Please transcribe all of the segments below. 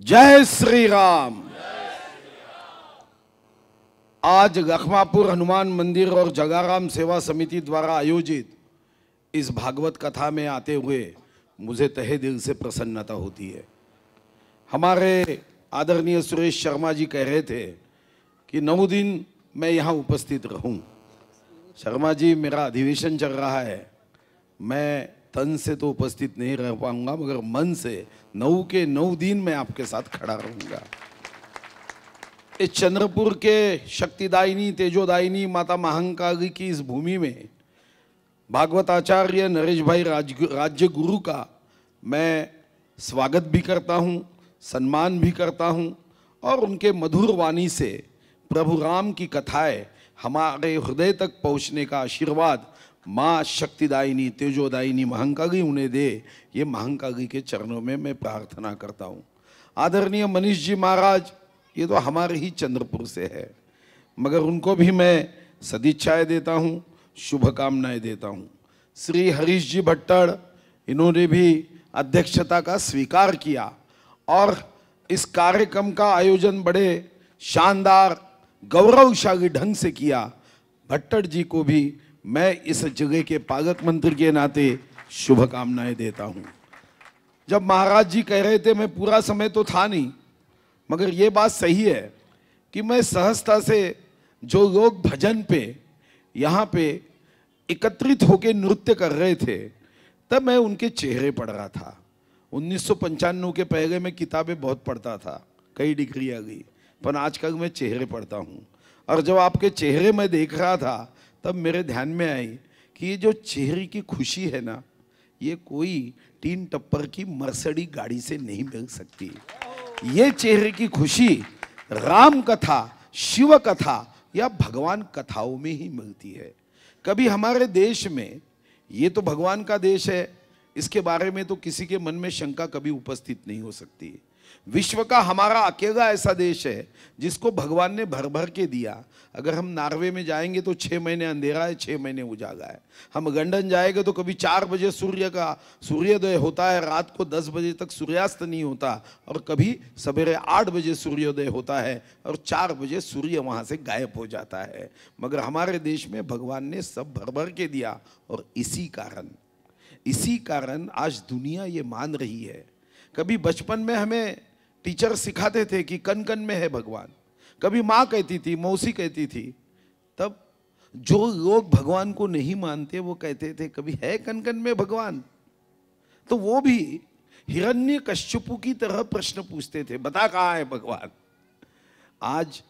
जय श्री राम आज लखमापुर हनुमान मंदिर और जगाराम सेवा समिति द्वारा आयोजित इस भागवत कथा में आते हुए मुझे तहे दिल से प्रसन्नता होती है। हमारे आदरणीय सुरेश शर्मा जी कह रहे थे कि नौ दिन मैं यहाँ उपस्थित रहूँ। शर्मा जी, मेरा अधिवेशन चल रहा है। मैं तन से तो उपस्थित नहीं रह पाऊँगा मगर मन से नौ के नौ दिन मैं आपके साथ खड़ा रहूँगा। इस चंद्रपुर के शक्तिदायिनी तेजोदायिनी माता महांकाली की इस भूमि में भागवताचार्य नरेश भाई राज, राज्य गुरु का मैं स्वागत भी करता हूँ सम्मान भी करता हूँ और उनके मधुर वाणी से प्रभु राम की कथाएँ हमारे हृदय तक पहुँचने का आशीर्वाद माँ शक्तिदायिनी, तेजोदायिनी, महंकागी उन्हें दे। ये महंकागी के चरणों में मैं प्रार्थना करता हूँ। आदरणीय मनीष जी महाराज, ये तो हमारे ही चंद्रपुर से है। मगर उनको भी मैं सदिच्छाएँ देता हूँ, शुभकामनाएँ देता हूँ। श्री हरीश जी भट्टड़, इन्होंने भी अध्यक्षता का स्वीकार किया और इस कार्यक्रम का आयोजन बड़े शानदार, गौरवशाली ढंग से किया। भट्टड़ जी को भी मैं इस जगह के पालक मंत्री के नाते शुभकामनाएँ देता हूँ। जब महाराज जी कह रहे थे, मैं पूरा समय तो था नहीं, मगर ये बात सही है कि मैं सहजता से जो लोग भजन पे, यहाँ पे एकत्रित होकर नृत्य कर रहे थे, तब मैं उनके चेहरे पढ़ रहा था। उन्नीस सौ पंचानवे के पहले मैं किताबें बहुत पढ़ता था, कई डिग्री आ गई, पर आजकल मैं चेहरे पढ़ता हूँ। और जब आपके चेहरे में देख रहा था तब मेरे ध्यान में आई कि ये जो चेहरे की खुशी है ना, ये कोई तीन टप्पर की मर्सडी गाड़ी से नहीं मिल सकती। ये चेहरे की खुशी राम कथा, शिव कथा या भगवान कथाओं में ही मिलती है। कभी हमारे देश में, ये तो भगवान का देश है, इसके बारे में तो किसी के मन में शंका कभी उपस्थित नहीं हो सकती। विश्व का हमारा अकेला ऐसा देश है जिसको भगवान ने भर भर के दिया। अगर हम नार्वे में जाएँगे तो छः महीने अंधेरा है छः महीने उजागा है। हम लंदन जाएँगे तो कभी चार बजे सूर्य का सूर्योदय होता है, रात को दस बजे तक सूर्यास्त नहीं होता और कभी सवेरे आठ बजे सूर्योदय होता है और चार बजे सूर्य वहाँ से गायब हो जाता है। मगर हमारे देश में भगवान ने सब भर भर के दिया और इसी कारण इसी कारण आज दुनिया ये मान रही है कभी बचपन में हमें टीचर सिखाते थे कि कन कन में है भगवान। कभी माँ कहती थी, मौसी कहती थी, तब जो लोग भगवान को नहीं मानते, वो कहते थे, कभी है कन कन में भगवान? तो वो भी हिरण्य कश्यपु की तरह प्रश्न पूछते थे, बता कहाँ है भगवान? आज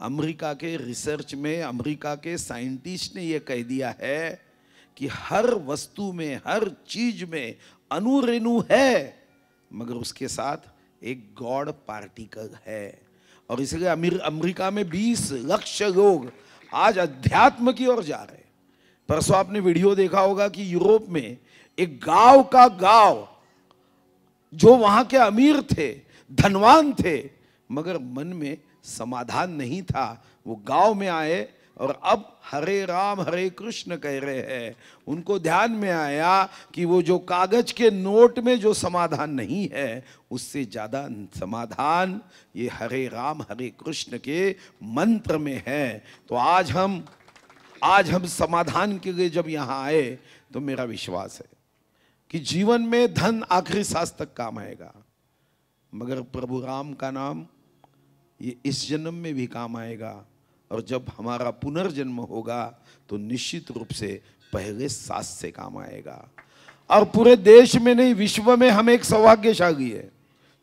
अमेरिका के रिसर्च में, अमेरिका के साइंटिस्ट ने यह कह दिया है कि हर वस्तु में, हर चीज़ में अनुरेणु है। मगर उसके साथ एक गॉड पार्टिकल है। और इसलिए अमीर अमेरिका में 20 लक्ष लोग आज अध्यात्म की ओर जा रहे परसों आपने वीडियो देखा होगा कि यूरोप में एक गाँव का गाँव, जो वहाँ के अमीर थे, धनवान थे, मगर मन में समाधान नहीं था। वो गाँव में आए और अब हरे राम, हरे कृष्ण कह रहे हैं। उनको ध्यान में आया कि वो जो कागज़ के नोट में जो समाधान नहीं है, उससे ज़्यादा समाधान ये हरे राम, हरे कृष्ण के मंत्र में है। तो आज हम आज हम समाधान के लिए जब यहाँ आए तो मेरा विश्वास है कि जीवन में धन आखिरी सांस तक काम आएगा। मगर प्रभु राम का नाम ये इस जन्म में भी काम आएगा। और जब हमारा पुनर्जन्म होगा तो निश्चित रूप से पहले सास से काम आएगा। और पूरे देश में नहीं, विश्व में हम एक सौभाग्यशाली है।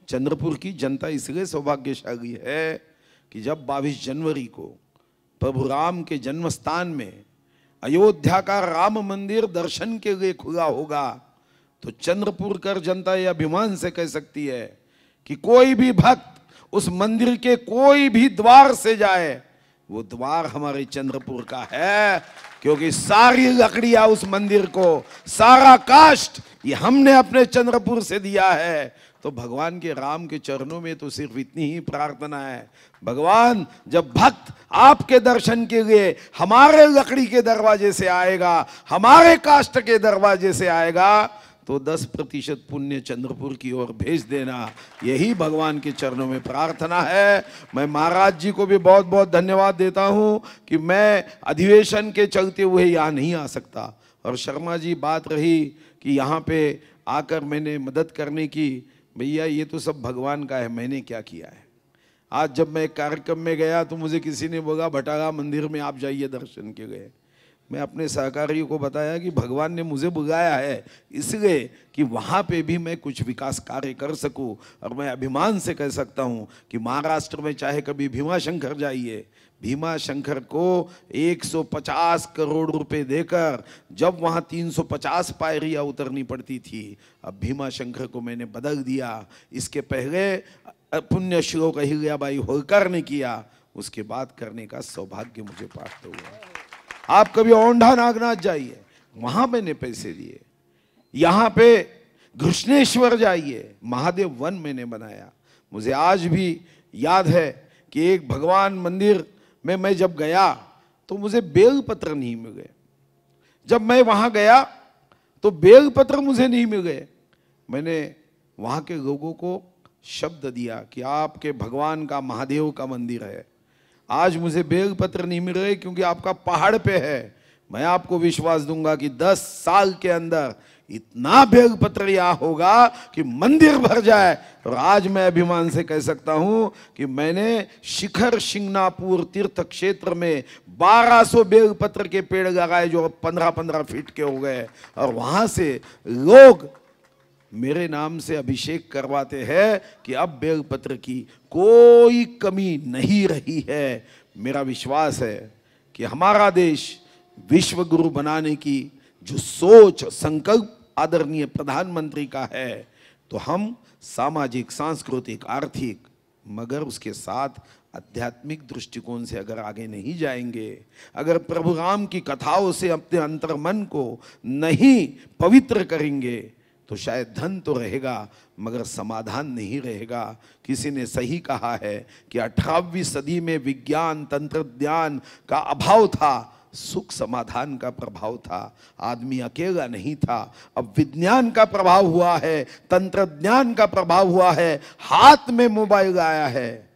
चंद्रपुर की जनता इसलिए सौभाग्यशाली है कि जब 22 जनवरी को प्रभु राम के जन्म स्थान में अयोध्या का राम मंदिर दर्शन के लिए खुला होगा तो चंद्रपुर कर जनता यह अभिमान से कह सकती है कि कोई भी भक्त उस मंदिर के कोई भी द्वार से जाए वो द्वार हमारे चंद्रपुर का है, क्योंकि सारी लकड़ियाँ उस मंदिर को, सारा कास्ट ये हमने अपने चंद्रपुर से दिया है। तो भगवान के राम के चरणों में तो सिर्फ़ इतनी ही प्रार्थना है। भगवान, जब भक्त आपके दर्शन के लिए हमारे लकड़ी के दरवाजे से आएगा, हमारे कास्ट के दरवाजे से आएगा तो 10 प्रतिशत पुण्य चंद्रपुर की ओर भेज देना। यही भगवान के चरणों में प्रार्थना है। मैं महाराज जी को भी बहुत बहुत धन्यवाद देता हूँ कि मैं अधिवेशन के चलते हुए यहाँ नहीं आ सकता। और शर्मा जी, बात रही कि यहाँ पे आकर मैंने मदद करने की। भैया, ये तो सब भगवान का है, मैंने क्या किया है? आज जब मैं कार्यक्रम में गया तो मुझे किसी ने बोला भटागा मंदिर में आप जाइए दर्शन के गए मैं अपने सहकारियों को बताया कि भगवान ने मुझे बुलाया है, इसलिए कि वहाँ पे भी मैं कुछ विकास कार्य कर सकूँ और मैं अभिमान से कह सकता हूँ कि महाराष्ट्र में चाहे कभी भीमा शंकर जाइए भीमा शंकर को 150 करोड़ रुपए देकर जब वहाँ 350 पायरियाँ उतरनी पड़ती थी, अब भीमा शंकर को मैंने बदल दिया। इसके पहले पुण्य श्लोक अहिल्याबाई होलकर ने किया, उसके बाद करने का सौभाग्य मुझे प्राप्त हुआ। आप कभी औंढा नागनाथ जाइए, वहाँ मैंने पैसे दिए। यहाँ पे घृष्णेश्वर जाइए, महादेव वन मैंने बनाया। मुझे आज भी याद है कि एक भगवान मंदिर में मैं जब गया तो मुझे बेल पत्र नहीं मिल गए। जब मैं वहाँ गया तो बेल पत्र मुझे नहीं मिल गए। मैंने वहाँ के लोगों को शब्द दिया कि आपके भगवान का महादेव का मंदिर है। आज मुझे बेल पत्र नहीं मिल रहे क्योंकि आपका पहाड़ पे है। मैं आपको विश्वास दूँगा कि 10 साल के अंदर इतना बेल पत्र यहाँ होगा कि मंदिर भर जाए। और आज मैं अभिमान से कह सकता हूँ कि मैंने शिखर शिंगनापुर तीर्थ क्षेत्र में 1200 बेल पत्र के पेड़ लगाए जो 15-15 फीट के हो गए। और वहाँ से लोग मेरे नाम से अभिषेक करवाते हैं कि अब बेलपत्र की कोई कमी नहीं रही है। मेरा विश्वास है कि हमारा देश विश्व गुरु बनाने की जो सोच, संकल्प आदरणीय प्रधानमंत्री का है तो हम सामाजिक, सांस्कृतिक, आर्थिक, मगर उसके साथ आध्यात्मिक दृष्टिकोण से अगर आगे नहीं जाएँगे, अगर प्रभु राम की कथाओं से अपने अंतर्मन को नहीं पवित्र करेंगे तो शायद धन तो रहेगा मगर समाधान नहीं रहेगा। किसी ने सही कहा है कि अठारहवीं सदी में विज्ञान तंत्रज्ञान का अभाव था सुख समाधान का प्रभाव था। आदमी अकेला नहीं था। अब विज्ञान का प्रभाव हुआ है तंत्रज्ञान का प्रभाव हुआ है। हाथ में मोबाइल आया है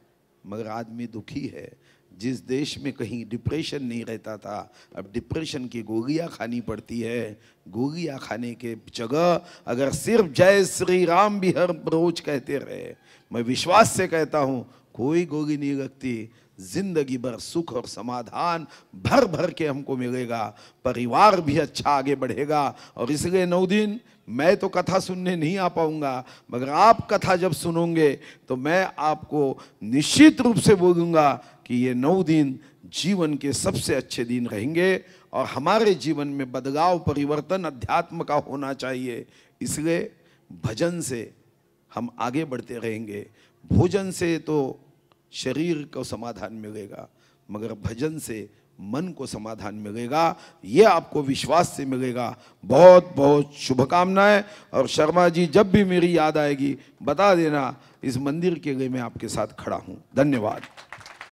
मगर आदमी दुखी है। जिस देश में कहीं डिप्रेशन नहीं रहता था, अब डिप्रेशन की गोलियाँ खानी पड़ती है। गोलियाँ खाने के जगह अगर सिर्फ़ जय श्री राम भी हर रोज कहते रहे, मैं विश्वास से कहता हूँ, कोई गोली नहीं लगती। ज़िंदगी भर सुख और समाधान भर भर के हमको मिलेगा, परिवार भी अच्छा आगे बढ़ेगा। और इसलिए नौ दिन मैं तो कथा सुनने नहीं आ पाऊँगा, मगर आप कथा जब सुनोगे तो मैं आपको निश्चित रूप से बोलूँगा कि ये नौ दिन जीवन के सबसे अच्छे दिन रहेंगे और हमारे जीवन में बदलाव, परिवर्तन, अध्यात्म का होना चाहिए। इसलिए भजन से हम आगे बढ़ते रहेंगे। भोजन से तो शरीर को समाधान मिलेगा, मगर भजन से मन को समाधान मिलेगा यह आपको विश्वास से मिलेगा। बहुत बहुत शुभकामनाएँ। और शर्मा जी, जब भी मेरी याद आएगी, बता देना, इस मंदिर के लिए मैं आपके साथ खड़ा हूँ। धन्यवाद।